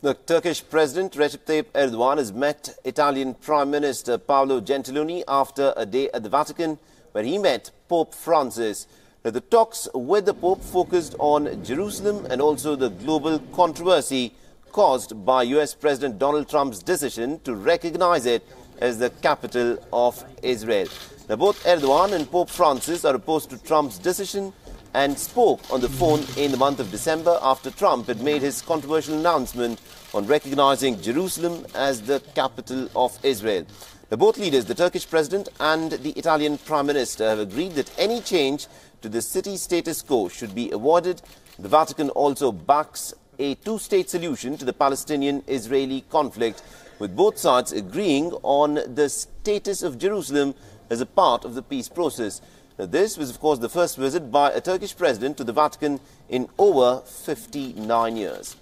The Turkish President Recep Tayyip Erdogan has met Italian Prime Minister Paolo Gentiloni after a day at the Vatican where he met Pope Francis. Now, the talks with the Pope focused on Jerusalem and also the global controversy caused by US President Donald Trump's decision to recognize it as the capital of Israel. Now, both Erdogan and Pope Francis are opposed to Trump's decision and spoke on the phone in the month of December after Trump had made his controversial announcement on recognizing Jerusalem as the capital of Israel. The both leaders, the Turkish president and the Italian prime minister, have agreed that any change to the city status quo should be avoided. The Vatican also backs a two-state solution to the Palestinian-Israeli conflict, with both sides agreeing on the status of Jerusalem as a part of the peace process. Now, this was, of course, the first visit by a Turkish president to the Vatican in over 59 years.